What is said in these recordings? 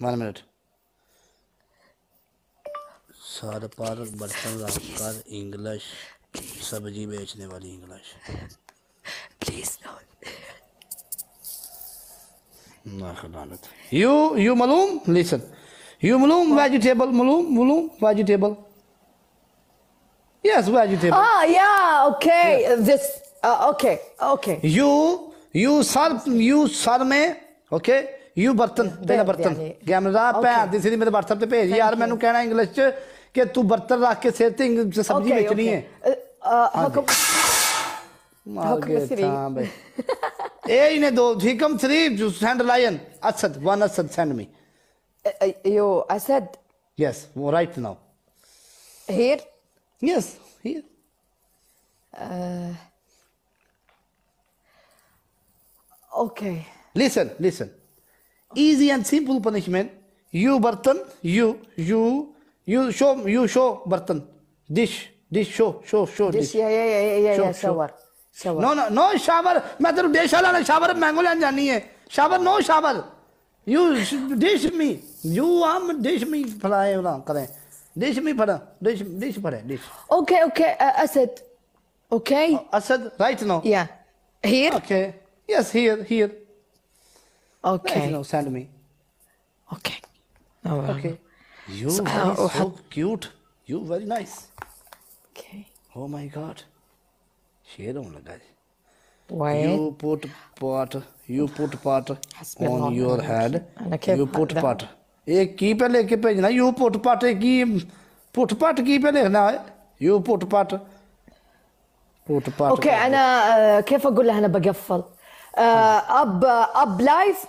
One minute. Sir पर बर्तन रख कर इंग्लिश सब्ज़ी बेचने वाली इंग्लिश। प्लीज़ नाखलानत यू यू मालूम लिसन यू मालूम वेजिटेबल मालूम मालूम वेजिटेबल यस वेजिटेबल आ या okay this okay okay you you sir you sir में ओके? ਯੂ ਬਰਤਨ ਤੇਰਾ ਬਰਤਨ ਗਿਆ ਮਜ਼ਾ ਭੈਣ ਦੀ ਸਿੱਧੀ ਮੇਰੇ WhatsApp ਤੇ ਭੇਜ ਯਾਰ ਮੈਨੂੰ ਕਹਿਣਾ ਇੰਗਲਿਸ਼ ਚ ਕਿ ਤੂੰ ਬਰਤਨ ਰੱਖ ਕੇ ਸਿਰ ਤੇ ਸਬਜ਼ੀ ਵੇਚਣੀ ਹੈ ਹੁਕਮ ਹੁਕਮ ਸਰੀ ਇਹ ਇਹਨੇ ਦੋ ਹੁਕਮ ਸਰੀ ਜੂ send line Asad one Asad send me ਯੋ Asad yes right now here yes here Okay. Listen, listen. Easy and simple punishment. You bartan, you, you, you show, you show bartan. Dish, dish, show, show, show This, dish. yeah, yeah, yeah, yeah, yeah, Sure, yeah, sure. shower. Shower. No, no, no shower. मैं तेरे dish वाला shower mango लेने जानी है. Shower, no shower. You sh- dish me. You am dish me फलाए वाला करें. Dish me फड़ा, dish, dish फड़े, dish. Okay, okay, uh, I said, okay. Asad, right now. Yeah. Here? Okay. Yes, here, here. Okay. Right now, send me. Okay. Oh, well. Okay. You So, very uh, so cute. You very nice. Okay. Oh my God. शेर होने लगा जी. Wait. You put pot. You put pot حسبي on الله your ونعم head. الوكيل. أنا كيف You put هذا؟ pot. ये की पे लेके भेजना you put pot की put pot की पे लिखना है you put pot put pot اوكي انا آه، كيف اقول له انا بقفل up up live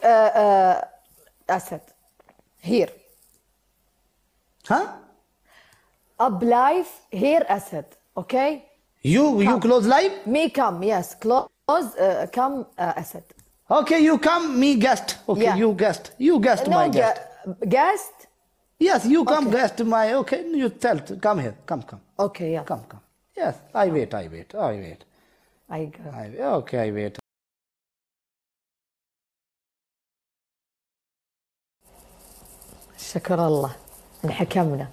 Asad here. Huh? Up life here Asad. Okay. You you close life. Me come yes close uh, come uh, Asad. Okay, you come, me guest. Okay, you guest. You guest my guest. guest? Yes, you come okay. guest my, okay, you tell, come here, come, come. Okay. Come, come. Yes, I wait, I wait, I wait. I Okay, I wait. شكر الله إن حكمنا